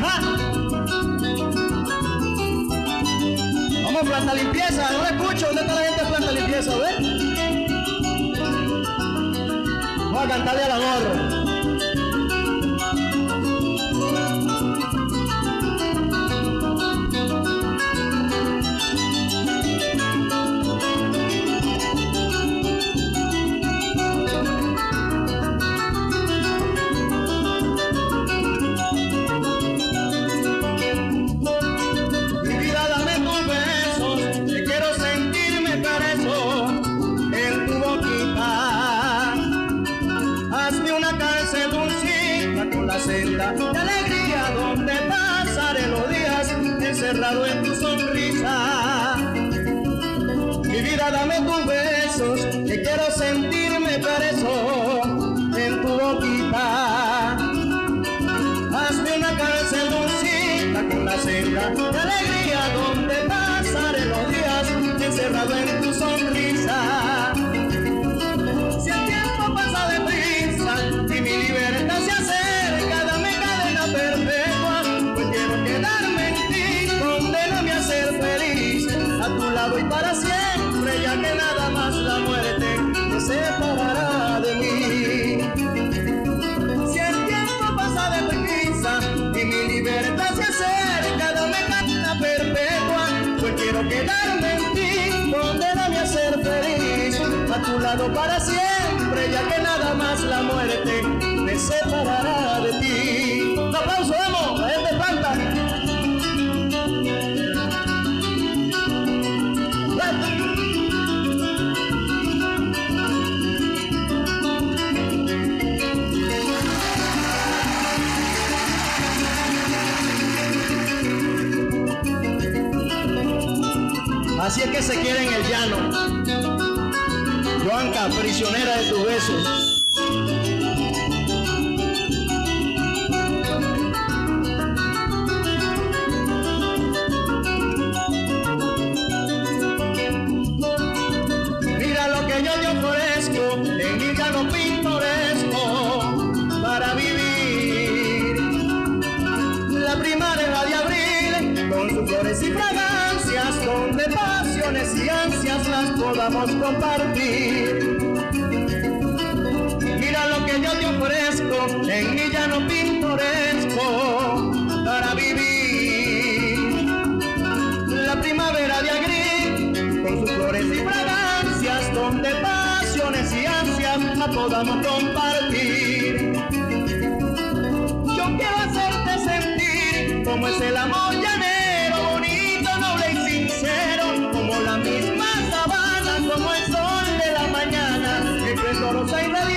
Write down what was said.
Ajá. Vamos, planta limpieza, no escucho. ¿Dónde está la gente de planta limpieza? A ver. Vamos a cantarle a la senda de alegría donde pasaré los días encerrado en tu sonrisa. Mi vida, dame tus besos, que quiero sentirme preso en tu boquita. Hazme una cárcel dulcita con la celda de alegría y para siempre, ya que nada más la muerte me separará de mí. Si el tiempo pasa deprisa y mi libertad se acerca, dame cadena perpetua, pues quiero quedarme en ti, condéname a ser feliz, a tu lado para siempre, ya que nada más la muerte me separará Así es que se quiere en el llano. Joanca, prisionera de tus besos. Mira lo que primavera de pasiones y ansias las podamos compartir. Mira lo que yo te ofrezco en mi llano pintoresco para vivir. La primavera de abril, con sus flores y fragancias, donde pasiones y ansias la podamos compartir. Yo quiero hacerte sentir como es el amor como la